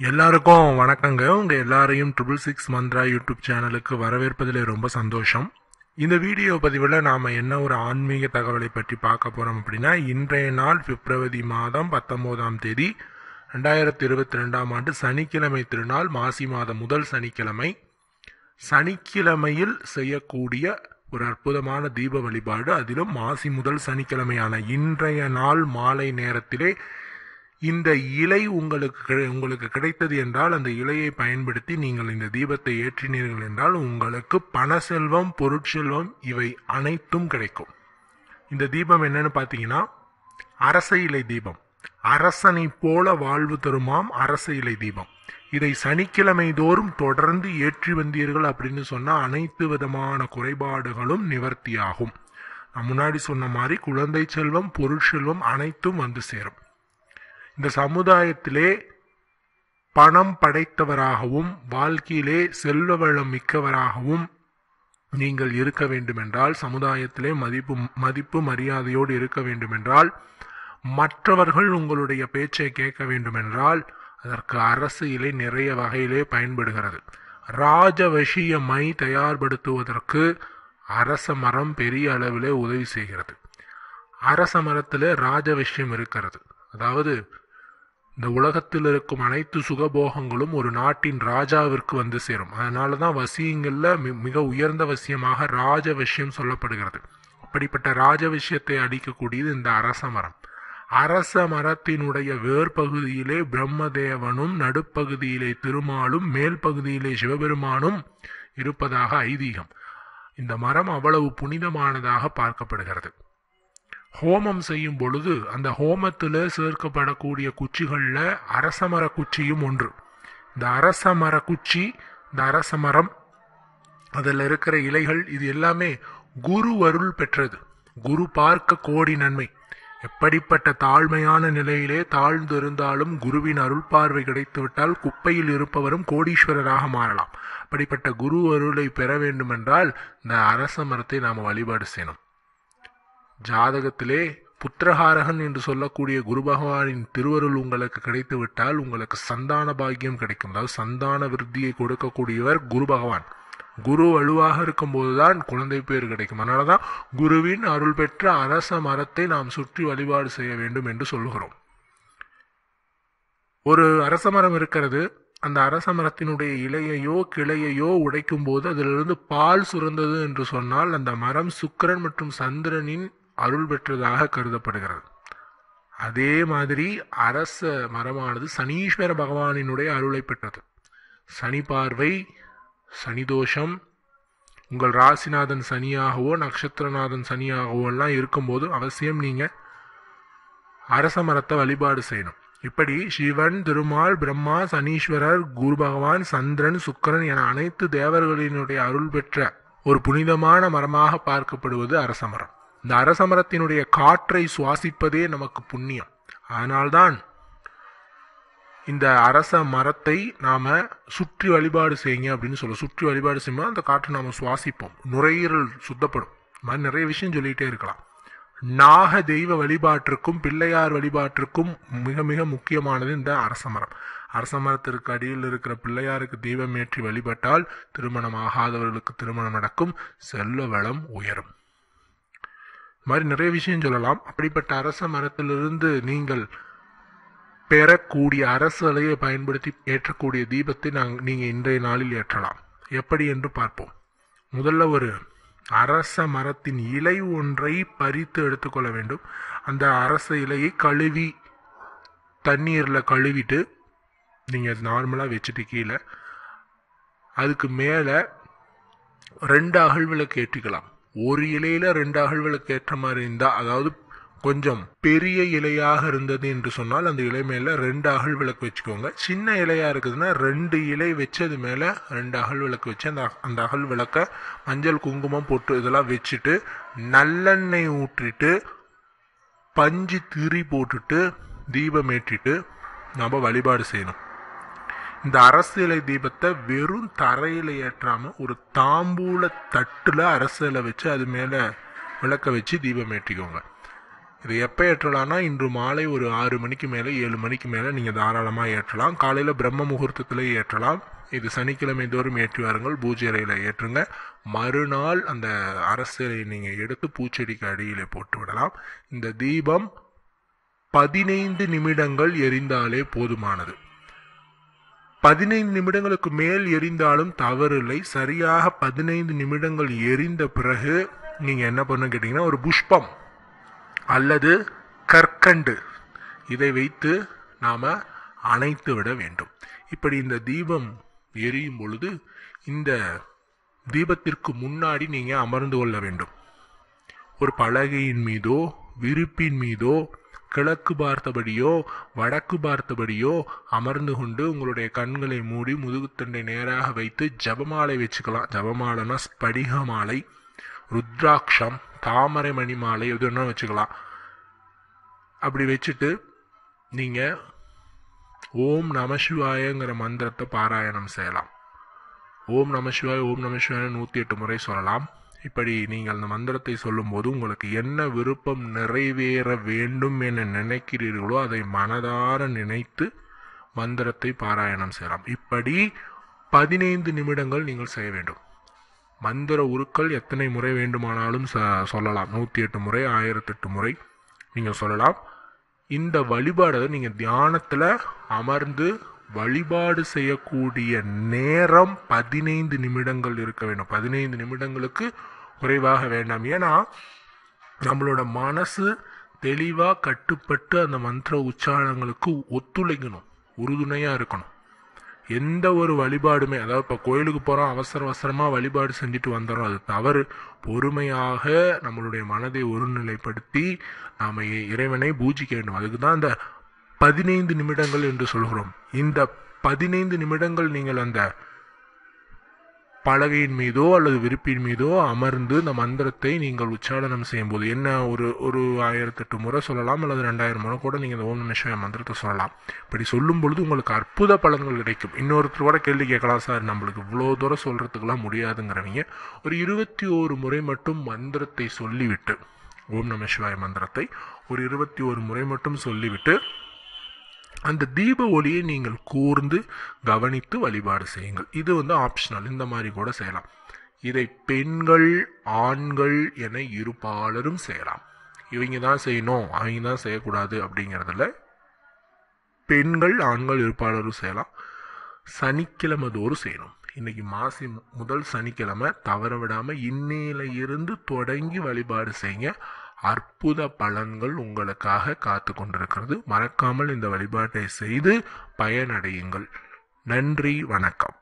எல்லாருக்கும் வணக்கங்க. உங்கள் எல்லாரையும் ட்ரிபிள் சிக்ஸ் மந்த்ரா யூடியூப் சேனலுக்கு வரவேற்பதில் ரொம்ப சந்தோஷம். இந்த வீடியோ பதிவில் நாம் என்ன ஒரு ஆன்மீக தகவலை பற்றி பார்க்க போகிறோம் அப்படின்னா இன்றைய நாள் பிப்ரவரி மாதம் பத்தொம்போதாம் தேதி ரெண்டாயிரத்தி இருபத்தி ரெண்டாம் ஆண்டு சனிக்கிழமை திருநாள் மாசி மாதம் முதல் சனிக்கிழமை. சனிக்கிழமையில் செய்யக்கூடிய ஒரு அற்புதமான தீப வழிபாடு அதிலும் மாசி முதல் சனிக்கிழமையான இன்றைய நாள் மாலை நேரத்திலே இந்த இலை உங்களுக்கு கிடை- உங்களுக்கு கிடைத்தது என்றால் அந்த இலையை பயன்படுத்தி நீங்கள் இந்த தீபத்தை ஏற்றினீர்கள் என்றால் உங்களுக்கு பண செல்வம் பொருட்செல்வம் இவை அனைத்தும் கிடைக்கும். இந்த தீபம் என்னன்னு பார்த்தீங்கன்னா அரச இலை தீபம். அரசனை போல வாழ்வு தருமாம் அரச இலை தீபம். இதை சனிக்கிழமை தோறும் தொடர்ந்து ஏற்றி வந்தீர்கள் அப்படின்னு சொன்னால் அனைத்து விதமான குறைபாடுகளும் நிவர்த்தியாகும். நான் முன்னாடி சொன்ன மாதிரி குழந்தை செல்வம் பொருட்செல்வம் அனைத்தும் வந்து சேரும். இந்த சமுதாயத்திலே பணம் படைத்தவராகவும் வாழ்க்கையிலே செல்வ வளம் மிக்கவராகவும் நீங்கள் இருக்க வேண்டுமென்றால் சமுதாயத்திலே மதிப்பு மதிப்பு மரியாதையோடு இருக்க வேண்டுமென்றால் மற்றவர்கள் உங்களுடைய பேச்சை கேட்க வேண்டுமென்றால் அதற்கு அரசியலே நிறைய வகையிலே பயன்படுகிறது. ராஜவசிய மை தயார்படுத்துவதற்கு அரச மரம் பெரிய அளவிலே உதவி செய்கிறது. அரச மரத்தில் ராஜவசியம் இருக்கிறது. அதாவது இந்த உலகத்தில் இருக்கும் அனைத்து சுகபோகங்களும் ஒரு நாட்டின் ராஜாவிற்கு வந்து சேரும். அதனால தான் வசியங்களில் மி- மிக உயர்ந்த வசியமாக ராஜவசியம் சொல்லப்படுகிறது. அப்படிப்பட்ட ராஜவசியத்தை அடிக்கக்கூடியது இந்த அரச மரம். அரச மரத்தினுடைய வேர்பகுதியிலே பிரம்மதேவனும் நடுப்பகுதியிலே திருமாலும் மேல் பகுதியிலே சிவபெருமானும் இருப்பதாக ஐதீகம். இந்த மரம் அவ்வளவு புனிதமானதாக பார்க்கப்படுகிறது. ஹோமம் செய்யும் பொழுது அந்த ஹோமத்தில் சேர்க்கப்படக்கூடிய குச்சிகளில் அரசமர குச்சியும் ஒன்று. இந்த அரசமர குச்சி இந்த அரச மரம் அதில் இருக்கிற இலைகள் இது எல்லாமே குரு அருள் பெற்றது. குரு பார்க்க கோடி நன்மை. எப்படிப்பட்ட தாழ்மையான நிலையிலே தாழ்ந்திருந்தாலும் குருவின் அருள் பார்வை கிடைத்துவிட்டால் குப்பையில் இருப்பவரும் கோடீஸ்வரராக மாறலாம். அப்படிப்பட்ட குரு அருளை பெற வேண்டுமென்றால் இந்த அரச மரத்தை நாம் வழிபாடு செய்யணும். ஜாதகத்திலே புத்திரஹாரகன் என்று சொல்லக்கூடிய குரு பகவானின் திருவருள் உங்களுக்கு கிடைத்து விட்டால் உங்களுக்கு சந்தான பாக்கியம் கிடைக்கும். அதாவது சந்தான விருத்தியை கொடுக்கக்கூடியவர் குரு பகவான் குரு வலுவாக இருக்கும்போதுதான் குழந்தை பேர் கிடைக்கும். அதனால தான் குருவின் அருள் பெற்ற அரச மரத்தை நாம் சுற்றி வழிபாடு செய்ய வேண்டும் என்று சொல்லுகிறோம் ஒரு அரச மரம் இருக்கிறது. அந்த அரச மரத்தினுடைய இலையையோ கிளையையோ உடைக்கும் போது அதிலிருந்து பால் சுரந்தது என்று சொன்னால் அந்த மரம் சுக்கிரன் மற்றும் சந்திரனின் அருள் பெற்றதாக கருதப்படுகிறது. அதே மாதிரி அரச மரமானது சனீஸ்வர பகவானினுடைய அருளை பெற்றது. சனி பார்வை சனி தோஷம் உங்கள் ராசிநாதன் சனியாகவோ நட்சத்திரநாதன் சனியாகவோ எல்லாம் இருக்கும்போது அவசியம் நீங்கள் அரச மரத்தை வழிபாடு செய்யணும். இப்படி சிவன் திருமால் பிரம்மா சனீஸ்வரர் குரு பகவான் சந்திரன் சுக்கரன் என அனைத்து தேவர்களினுடைய அருள் பெற்ற ஒரு புனிதமான மரமாக பார்க்கப்படுவது அரச மரம். இந்த அரசமரத்தினுடைய காற்றை சுவாசிப்பதே நமக்கு புண்ணியம். அதனால்தான் இந்த அரச மரத்தை நாம சுற்றி வழிபாடு செய்யுங்க அப்படின்னு சொல்ல சுற்றி வழிபாடு செய்யும்போது அந்த காற்றை நாம சுவாசிப்போம். நுரையீரல் சுத்தப்படும். மாதிரி நிறைய விஷயம் சொல்லிட்டே இருக்கலாம். நாக தெய்வ வழிபாட்டிற்கும் பிள்ளையார் வழிபாட்டிற்கும் மிக மிக முக்கியமானது இந்த அரச மரம் அரச மரத்திற்கு அடியில் இருக்கிற பிள்ளையாருக்கு தெய்வம் ஏற்றி வழிபட்டால் திருமணம் ஆகாதவர்களுக்கு திருமணம் நடக்கும். செல்வ வளம் உயரும். மாதிரி நிறைய விஷயம் சொல்லலாம். அப்படிப்பட்ட அரச மரத்திலிருந்து நீங்கள் பெறக்கூடிய அரசு அலையை பயன்படுத்தி ஏற்றக்கூடிய தீபத்தை நாங்கள் நீங்கள் இன்றைய நாளில் ஏற்றலாம். எப்படி என்று பார்ப்போம். முதல்ல ஒரு அரச மரத்தின் இலை ஒன்றை பறித்து எடுத்துக்கொள்ள வேண்டும். அந்த அரச இலையை கழுவி தண்ணீரில் கழுவிட்டு நீங்கள் நார்மலாக வச்சுட்டு கீழே அதுக்கு மேலே ரெண்டு அகழ்விளக்கு ஏற்றிக்கலாம். ஒரு இலையில ரெண்டு அகல் விளக்கு ஏற்ற மாதிரி இருந்தால் அதாவது கொஞ்சம் பெரிய இலையாக இருந்தது என்று சொன்னால் அந்த இலை மேல ரெண்டு அகல் விளக்கு வச்சுக்கோங்க. சின்ன இலையா இருக்குதுன்னா ரெண்டு இலை வச்சு அது மேல ரெண்டு அகல் விளக்கு வச்சு அந்த அந்த அகல் விளக்க மஞ்சள் குங்குமம் போட்டு இதெல்லாம் வச்சுட்டு நல்லெண்ணெய் ஊற்றிட்டு பஞ்சு திரி போட்டுட்டு தீபம் ஏற்றிட்டு நம்ம வழிபாடு செய்யணும். இந்த அரசியலை தீபத்தை வெறும் தரையில ஏற்றாம ஒரு தாம்பூல தட்டுல அரசியலை வச்சு அது மேல விளக்க வச்சு தீபம் ஏற்றிக்கோங்க. இதை எப்போ ஏற்றலாம்னா இன்று மாலை ஒரு ஆறு மணிக்கு மேலே ஏழு மணிக்கு மேலே நீங்கள் தாராளமாக ஏற்றலாம். காலையில் பிரம்ம முகூர்த்தத்தில் ஏற்றலாம். இது சனிக்கிழமை தோறும் ஏற்றி வாருங்கள். பூஜை அறையில் ஏற்றுங்க. மறுநாள் அந்த அரசியலை நீங்கள் எடுத்து பூச்செடிக்கு அடியில் போட்டு விடலாம். இந்த தீபம் பதினைந்து நிமிடங்கள் எரிந்தாலே போதுமானது. பதினைந்து நிமிடங்களுக்கு மேல் எரிந்தாலும் தவறில்லை. சரியாக பதினைந்து நிமிடங்கள் எரிந்த பிறகு நீங்கள் என்ன பண்ண கேட்டிங்கன்னா ஒரு புஷ்பம் அல்லது கற்கண்டு. இதை வைத்து நாம் அணைத்து விட வேண்டும். இப்படி இந்த தீபம் எரியும் பொழுது இந்த தீபத்திற்கு முன்னாடி நீங்கள் அமர்ந்து கொள்ள வேண்டும். ஒரு பலகையின் மீதோ விருப்பின் மீதோ கிழக்கு பார்த்தபடியோ வடக்கு பார்த்தபடியோ அமர்ந்து கொண்டு உங்களுடைய கண்களை மூடி முதுகுத்தண்டை நேராக வைத்து ஜபமாலை வச்சுக்கலாம். ஜபமாலைனா ஸ்படிக மாலை ருத்ராட்சம் தாமரை மணி மாலை எது வேணாலும் வச்சுக்கலாம். அப்படி வச்சுட்டு நீங்கள் ஓம் நமசிவாயங்கிற மந்திரத்தை பாராயணம் செய்யலாம். ஓம் நமசிவாய் ஓம் நமசிவாய் நூற்றி எட்டு முறை சொல்லலாம். இப்படி நீங்கள் அந்த மந்திரத்தை சொல்லும்போது உங்களுக்கு என்ன விருப்பம் நிறைவேற வேண்டும் என நினைக்கிறீர்களோ அதை மனதார நினைத்து மந்திரத்தை பாராயணம் செய்யலாம். இப்படி பதினைந்து நிமிடங்கள் நீங்கள் செய்ய வேண்டும். மந்திர உருக்கள் எத்தனை முறை வேண்டுமானாலும் ச- சொல்லலாம். நூற்றி எட்டு முறை ஆயிரத்தெட்டு முறை நீங்கள் சொல்லலாம். இந்த வழிபாடை நீங்கள் தியானத்தில் அமர்ந்து வழிபாடு செய்யக்கூடிய நேரம் பதினைந்து நிமிடங்கள் இருக்க வேண்டும். பதினைந்து நிமிடங்களுக்கு குறைவாக வேண்டாம். ஏன்னா நம்மளோட மனசு தெளிவாக கட்டுப்பட்டு அந்த மந்திர உச்சாரணங்களுக்கு ஒத்துழைக்கணும். உறுதுணையாக இருக்கணும். எந்த ஒரு வழிபாடுமே அதாவது இப்போ கோயிலுக்கு போகிறோம் அவசர அவசரமாக வழிபாடு செஞ்சுட்டு வந்துடுறோம். அது தவறு. பொறுமையாக நம்மளுடைய மனதை ஒருநிலைப்படுத்தி நாம் இறைவனை பூஜிக்க வேண்டும். அதுக்கு தான் அந்த பதினைந்து நிமிடங்கள் என்று சொல்கிறோம். இந்த பதினைந்து நிமிடங்கள் நீங்கள் அந்த பலகையின் மீதோ அல்லது விருப்பின் மீதோ அமர்ந்து இந்த மந்திரத்தை நீங்கள் உச்சாரணம் செய்யும்போது என்ன ஒரு ஒரு ஆயிரத்தெட்டு முறை சொல்லலாம் அல்லது ரெண்டாயிரம் முறை கூட நீங்கள் இந்த ஓம் நம சிவாய மந்திரத்தை சொல்லலாம். இப்படி சொல்லும் பொழுது உங்களுக்கு அற்புத பலன்கள் கிடைக்கும். இன்னொருத்தர் கூட கேள்வி கேட்கலாம் சார் நம்மளுக்கு இவ்வளோ தூரம் சொல்கிறதுக்கெல்லாம் முடியாதுங்கிறவங்க. ஒரு இருபத்தி ஓரு முறை மட்டும் மந்திரத்தை சொல்லிவிட்டு ஓம் நம சிவாய மந்திரத்தை ஒரு இருபத்தி ஒரு முறை மட்டும் சொல்லிவிட்டு அந்த தீப ஒளியை நீங்கள் கூர்ந்து கவனித்து வழிபாடு செய்யுங்கள். இது வந்து ஆப்ஷனல் இந்த மாதிரி கூட செய்யலாம். இதை பெண்கள் ஆண்கள் என இருபாலரும் செய்யலாம். இவங்க தான் செய்யணும். அவங்க தான் செய்யக்கூடாது அப்படிங்கிறதுல பெண்கள் ஆண்கள் இருப்பாளரும் செய்யலாம். சனிக்கிழமை தோறும் செய்யணும். இன்னைக்கு மாசி முதல் சனிக்கிழமை. தவற விடாமல் இன்னையில இருந்து தொடங்கி வழிபாடு செய்யுங்க. அற்புத பலன்கள் உங்களுக்காக காத்து கொண்டிருக்கிறது. மறக்காமல் இந்த வழிபாட்டை செய்து பயனடையுங்கள். நன்றி வணக்கம்.